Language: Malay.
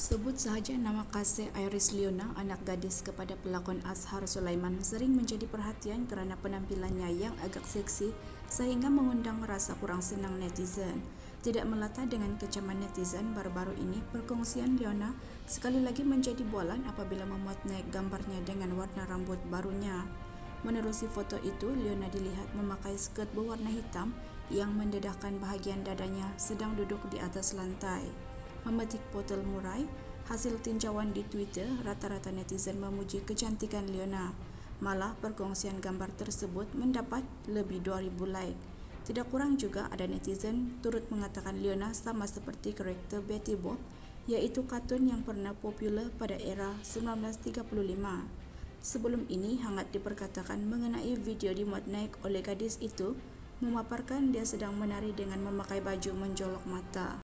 Sebut sahaja nama kasih Iris Leona, anak gadis kepada pelakon Azhar Sulaiman sering menjadi perhatian kerana penampilannya yang agak seksi sehingga mengundang rasa kurang senang netizen. Tidak melata dengan kecaman netizen baru-baru ini, perkongsian Leona sekali lagi menjadi bualan apabila memuat naik gambarnya dengan warna rambut barunya. Menerusi foto itu, Leona dilihat memakai skirt berwarna hitam yang mendedahkan bahagian dadanya sedang duduk di atas lantai memetik portal murai, hasil tinjauan di Twitter, rata-rata netizen memuji kecantikan Leona. Malah perkongsian gambar tersebut mendapat lebih 2000 like. Tidak kurang juga ada netizen turut mengatakan Leona sama seperti karakter Betty Bob, iaitu kartun yang pernah popular pada era 1935. Sebelum ini, hangat diperkatakan mengenai video dimuat naik oleh gadis itu, memaparkan dia sedang menari dengan memakai baju menjolok mata.